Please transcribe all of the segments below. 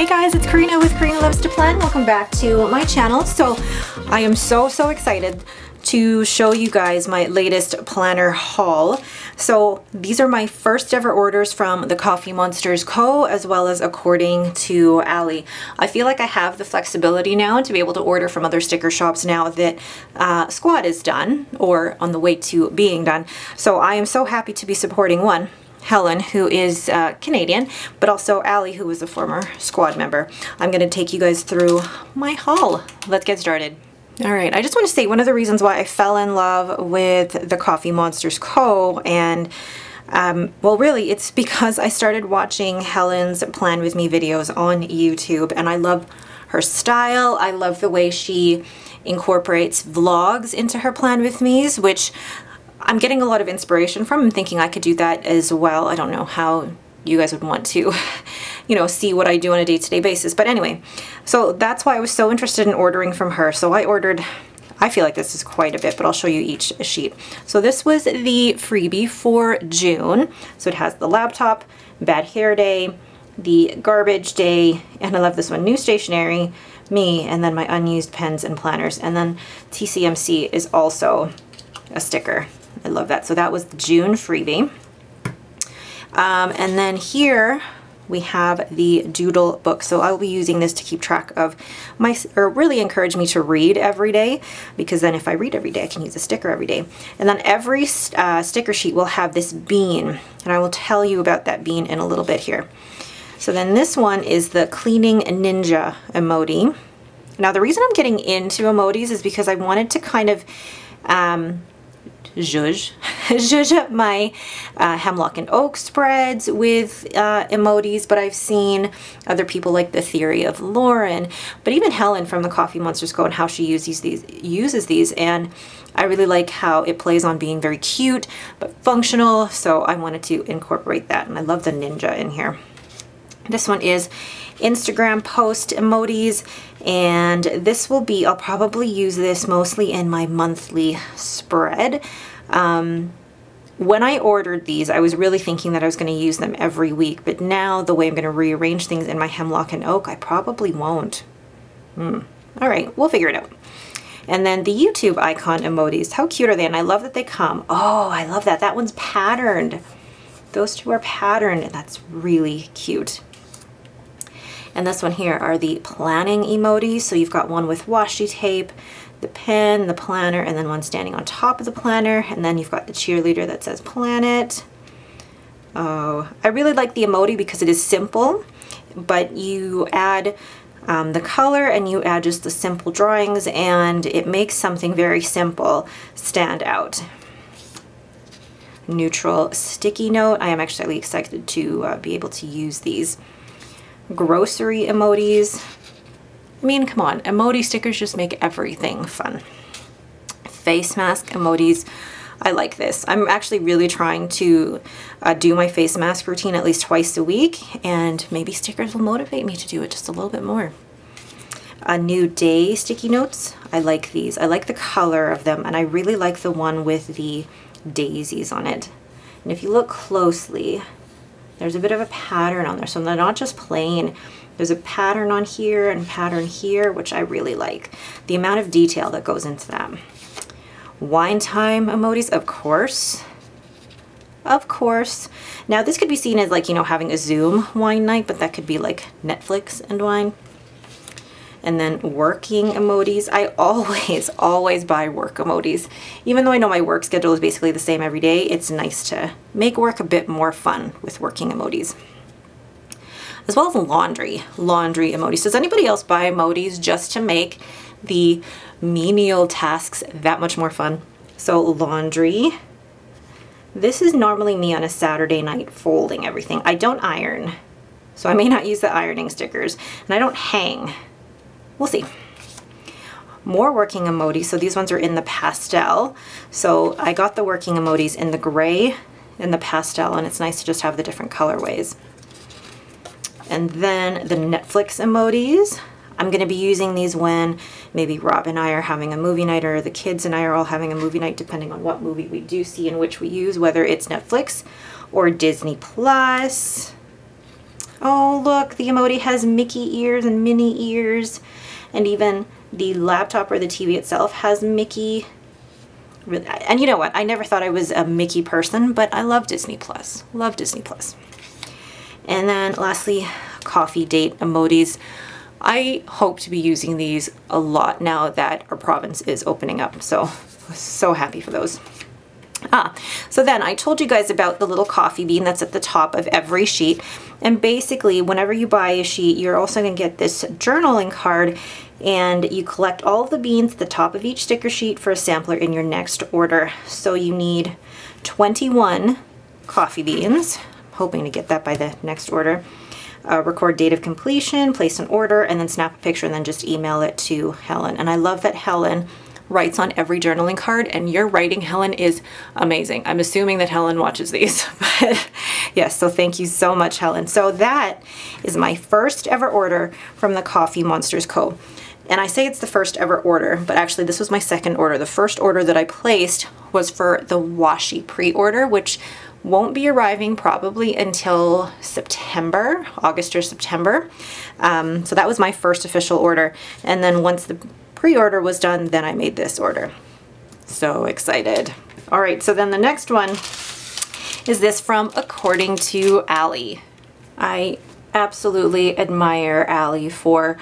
Hey guys, it's Karyna with Karyna Loves to Plan. Welcome back to my channel. So I am so, so excited to show you guys my latest planner haul. So these are my first ever orders from the Coffee Monsterz Co. as well as according to Ali. I feel like I have the flexibility now to be able to order from other sticker shops now that uh, Squad is done or on the way to being done. So I am so happy to be supporting one Helen, who is uh, Canadian, but also Ali, who was a former squad member. I'm going to take you guys through my haul. Let's get started. All right, I just want to say one of the reasons why I fell in love with the Coffee Monsterz Co. and um, well, really, it's because I started watching Helen's Plan With Me videos on YouTube and I love her style. I love the way she incorporates vlogs into her Plan With Me's, which I'm getting a lot of inspiration from. I'm thinking I could do that as well. I don't know how you guys would want to, you know, see what I do on a day-to-day -day basis. But anyway, so that's why I was so interested in ordering from her. So I ordered, I feel like this is quite a bit, but I'll show you each sheet. So this was the freebie for June. So it has the laptop, bad hair day, the garbage day, and I love this one, new stationery, me, and then my unused pens and planners. And then TCMC is also a sticker. I love that. So that was the June freebie. Um, and then here we have the doodle book. So I'll be using this to keep track of my, or really encourage me to read every day because then if I read every day, I can use a sticker every day. And then every uh, sticker sheet will have this bean and I will tell you about that bean in a little bit here. So then this one is the cleaning ninja emoji. Now the reason I'm getting into emojis is because I wanted to kind of um, zhuzh, zhuzh up my uh, hemlock and oak spreads with uh, emojis, but I've seen other people like the theory of Lauren, but even Helen from the Coffee Monsterz Co. and how she uses these, uses these and I really like how it plays on being very cute but functional, so I wanted to incorporate that, and I love the ninja in here. This one is Instagram post emojis and this will be, I'll probably use this mostly in my monthly spread. Um, when I ordered these, I was really thinking that I was going to use them every week, but now the way I'm going to rearrange things in my hemlock and oak, I probably won't. Hmm. All right, we'll figure it out. And then the YouTube icon emojis, how cute are they? And I love that they come. Oh, I love that. That one's patterned. Those two are patterned, and that's really cute. And this one here are the planning emojis. So you've got one with washi tape, the pen, the planner, and then one standing on top of the planner. And then you've got the cheerleader that says planet. Oh, I really like the emoji because it is simple, but you add um, the color and you add just the simple drawings and it makes something very simple stand out. Neutral sticky note. I am actually excited to uh, be able to use these grocery emojis. I mean, come on, emoji stickers just make everything fun. Face mask emojis. I like this. I'm actually really trying to uh, do my face mask routine at least twice a week and maybe stickers will motivate me to do it just a little bit more. A new day sticky notes. I like these. I like the color of them and I really like the one with the daisies on it. And if you look closely, there's a bit of a pattern on there. So they're not just plain. There's a pattern on here and pattern here, which I really like. The amount of detail that goes into them. Wine time emojis, of course. Of course. Now this could be seen as like, you know, having a Zoom wine night, but that could be like Netflix and wine and then working emojis. I always, always buy work emojis. Even though I know my work schedule is basically the same every day, it's nice to make work a bit more fun with working emojis. As well as laundry, laundry emojis. Does anybody else buy emojis just to make the menial tasks that much more fun? So laundry. This is normally me on a Saturday night folding everything. I don't iron, so I may not use the ironing stickers, and I don't hang. We'll see. More working emojis. So these ones are in the pastel. So I got the working emojis in the gray and the pastel, and it's nice to just have the different colorways. And then the Netflix emojis. I'm going to be using these when maybe Rob and I are having a movie night or the kids and I are all having a movie night depending on what movie we do see and which we use, whether it's Netflix or Disney Plus. Oh, look, the emoji has Mickey ears and Minnie ears. And even the laptop or the TV itself has Mickey. And you know what? I never thought I was a Mickey person, but I love Disney Plus. Love Disney Plus. And then lastly, coffee date emojis. I hope to be using these a lot now that our province is opening up. So, so happy for those. Ah, so then I told you guys about the little coffee bean that's at the top of every sheet. And basically, whenever you buy a sheet, you're also going to get this journaling card and you collect all the beans at the top of each sticker sheet for a sampler in your next order. So you need 21 coffee beans. I'm hoping to get that by the next order. Uh, record date of completion, place an order, and then snap a picture and then just email it to Helen. And I love that Helen writes on every journaling card and your writing, Helen, is amazing. I'm assuming that Helen watches these, but yes, so thank you so much, Helen. So that is my first ever order from the Coffee Monsterz Co. And I say it's the first ever order, but actually this was my second order. The first order that I placed was for the washi pre-order, which won't be arriving probably until September, August or September. Um, so that was my first official order. And then once the pre-order was done, then I made this order. So excited. All right, so then the next one is this from According to Ali. I absolutely admire Ali for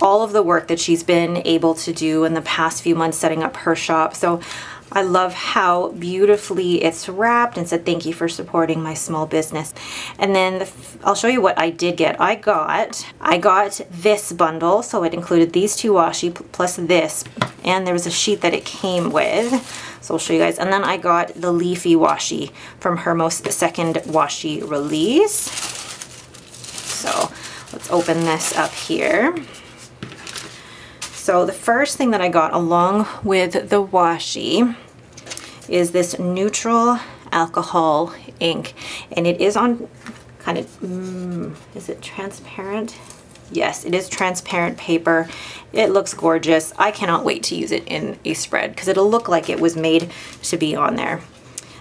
all of the work that she's been able to do in the past few months setting up her shop. So I love how beautifully it's wrapped and said thank you for supporting my small business. And then the, I'll show you what I did get. I got I got this bundle, so it included these two washi plus this, and there was a sheet that it came with. So I'll show you guys. And then I got the leafy washi from her most second washi release. So let's open this up here. So the first thing that I got along with the washi is this neutral alcohol ink and it is on kind of, mm, is it transparent? Yes, it is transparent paper. It looks gorgeous. I cannot wait to use it in a spread because it'll look like it was made to be on there.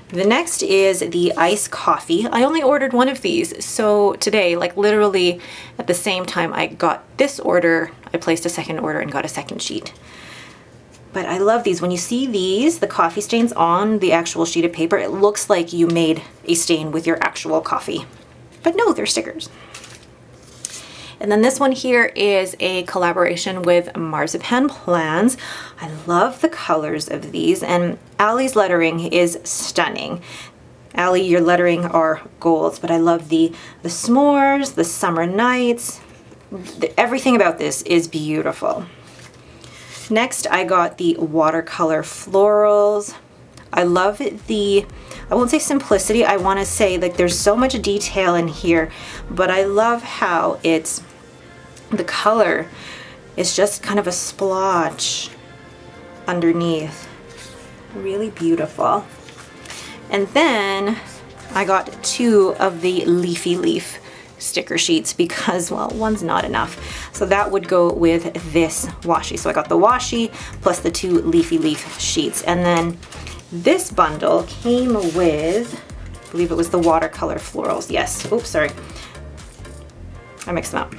The next is the iced coffee. I only ordered one of these, so today, like literally at the same time I got this order, I placed a second order and got a second sheet. But I love these. When you see these, the coffee stains on the actual sheet of paper, it looks like you made a stain with your actual coffee. But no, they're stickers. And then this one here is a collaboration with Marzipan Plans. I love the colors of these and Ali's lettering is stunning. Ali, your lettering are golds, but I love the, the s'mores, the summer nights. The, everything about this is beautiful. Next, I got the watercolor florals. I love the, I won't say simplicity, I want to say like there's so much detail in here, but I love how it's the color is just kind of a splotch underneath. Really beautiful. And then I got two of the Leafy Leaf sticker sheets because, well, one's not enough. So that would go with this washi. So I got the washi plus the two Leafy Leaf sheets. And then this bundle came with, I believe it was the watercolor florals. Yes, oops, sorry. I mixed them up.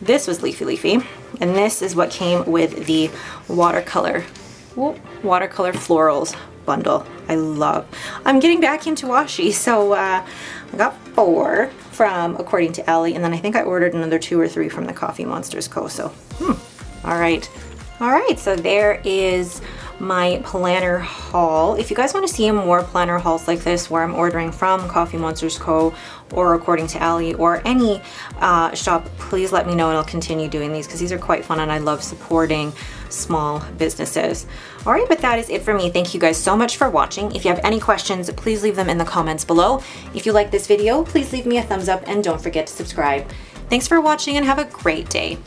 This was Leafy Leafy, and this is what came with the watercolor, watercolor florals bundle. I love. I'm getting back into washi, so uh, I got four from According to Ali, and then I think I ordered another two or three from the Coffee Monsterz Co. So, hmm. all right. All right, so there is my planner haul. If you guys want to see more planner hauls like this where I'm ordering from Coffee Monsterz Co. or According to Ali or any uh, shop, please let me know and I'll continue doing these because these are quite fun and I love supporting small businesses. All right, but that is it for me. Thank you guys so much for watching. If you have any questions, please leave them in the comments below. If you like this video, please leave me a thumbs up and don't forget to subscribe. Thanks for watching and have a great day.